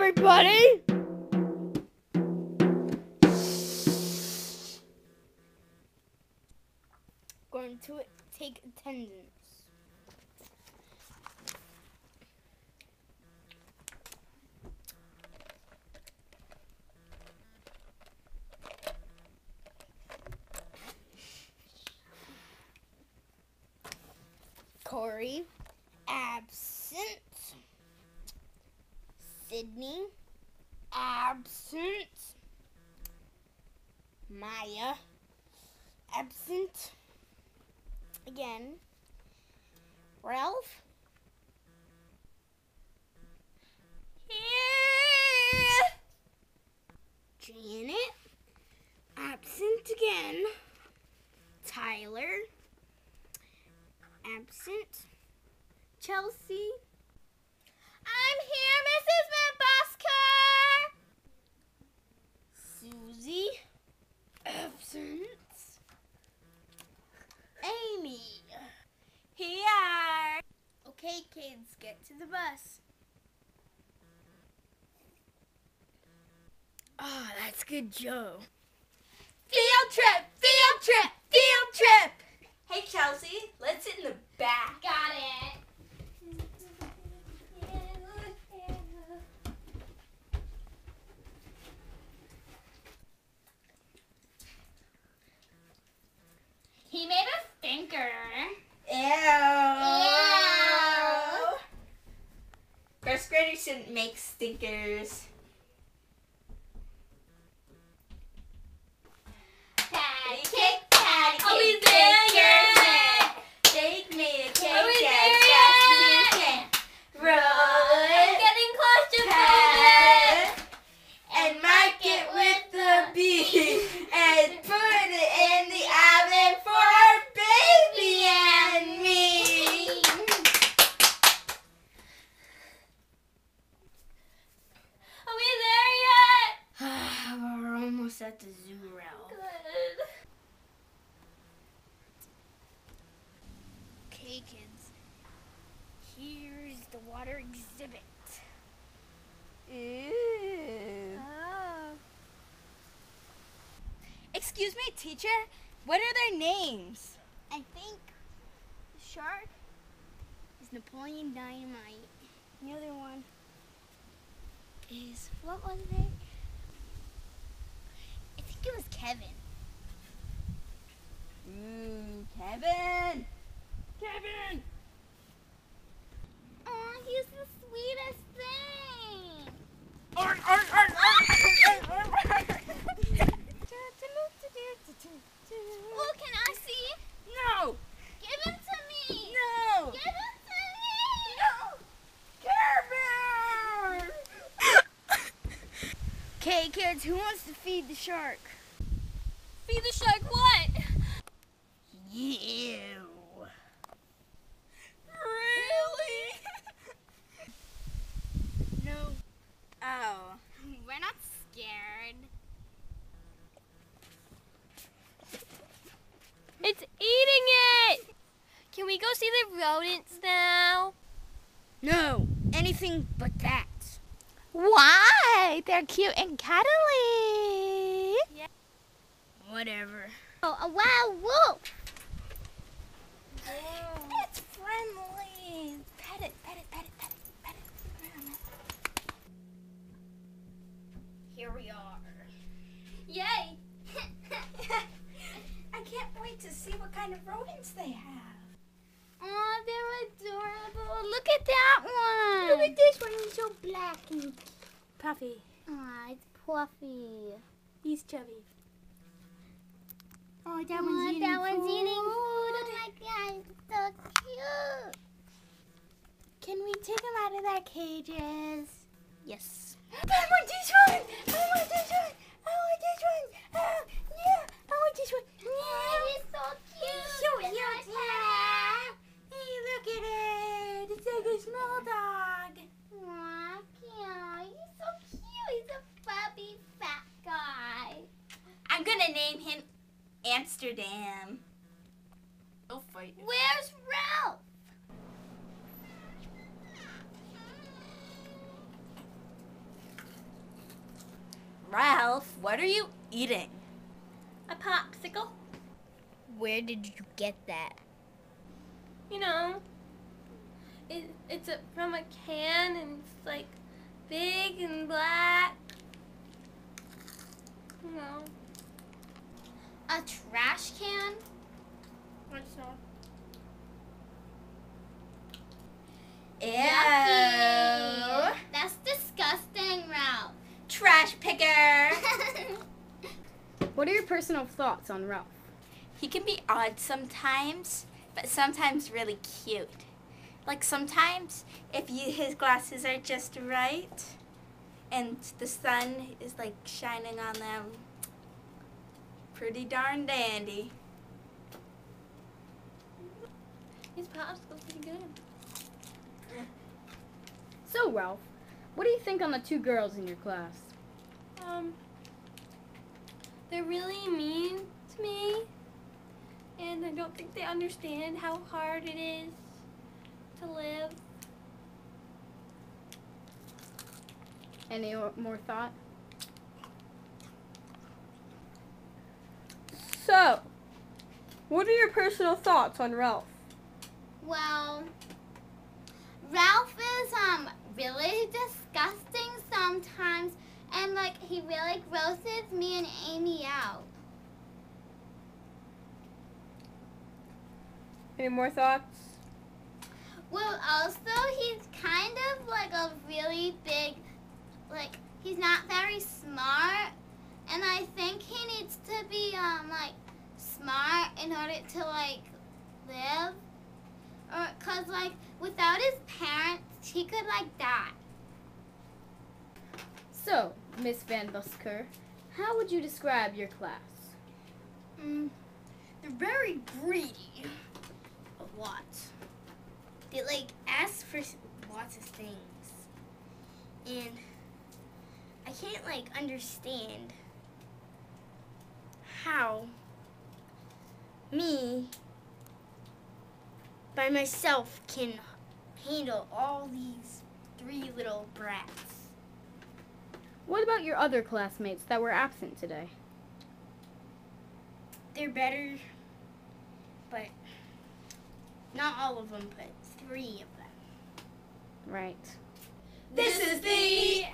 everybody! Going to take attendance. Corey, absent. Sydney, absent. Maya, absent. Again. Ralph, here. Janet, absent again. Absent. Chelsea, I'm here, Mrs. Van Busker. Susie, absent. Amy, Here. Okay, kids, get to the bus. Ah, that's good, Joe. Field trip. Field trip. Field trip. Hey, Chelsea. Let's sit in the back. Got it. He made a stinker. Ew. Ew. First graders shouldn't make stickers. Patty cake, patty Are we cake, there bake your yet? cake. Bake me a cake Are we as there fast as you yet? can. Roll I'm it, getting close to pat it. it, and mark it with the B. And put it in the oven for our baby and me. Are we there yet? We're almost at the zoo, Ralph. Good. Okay, kids. Here's the water exhibit. Oh. Excuse me, teacher. What are their names? I think the shark is Napoleon Dynamite. The other one is what was it? It was Kevin. Ooh, Kevin. Kevin. Oh, he's the sweetest thing. Arr, arr, arr, arr, arr, arr, arr. Oh, can I see? No. Give him to me. No. Give him to me. Kevin. Okay, kids, who wants to feed the shark? Feed the shark what? You. Really? no. Oh. We're not scared. It's eating it! Can we go see the rodents now? No, anything but that. Why? They're cute and cuddly. Yeah. Whatever. Oh, a wild wolf. It's friendly. Pet it, pet it, pet it, pet it, pet it. Here we are. Yay. I can't wait to see what kind of rodents they have. This one. He's so black and puffy. Aw, it's puffy. He's chubby. Oh, that Aw, one's eating that one's food. eating oh food. Oh my god, it's so cute. Can we take him out of their cages? Yes. I want this one. I want this one. I want this one. Oh, yeah. I want this one. Oh, Yeah. he's so cute. So Can I cute. pet him? Hey, gonna name him Amsterdam. I'll fight you. Where's Ralph? Ralph, what are you eating? A popsicle? Where did you get that? You know, it, it's a, from a can and it's like big and black. You know, A trash can? what's all? Ew. Yucky. That's disgusting, Ralph. Trash picker. What are your personal thoughts on Ralph? He can be odd sometimes, but sometimes really cute. Like sometimes, if you, his glasses are just right, and the sun is like shining on them, pretty darn dandy. His popsicle's pretty good. So, Ralph, what do you think on the two girls in your class? Um, they're really mean to me, and I don't think they understand how hard it is to live. Any more thought? So, what are your personal thoughts on Ralph? Well, Ralph is um really disgusting sometimes, and like he really grosses me and Amy out. Any more thoughts? Well, also he's kind of like a really big, like he's not very smart, and I think he needs to be um like smart in order to like live, or cause like without his parents he could like die. So, Miss Van Busker, how would you describe your class? Mm, they're very greedy. A lot. They like ask for lots of things. And I can't like understand how me by myself can handle all these three little brats. What about your other classmates that were absent today? They're better, but not all of them, but three of them. Right. This is the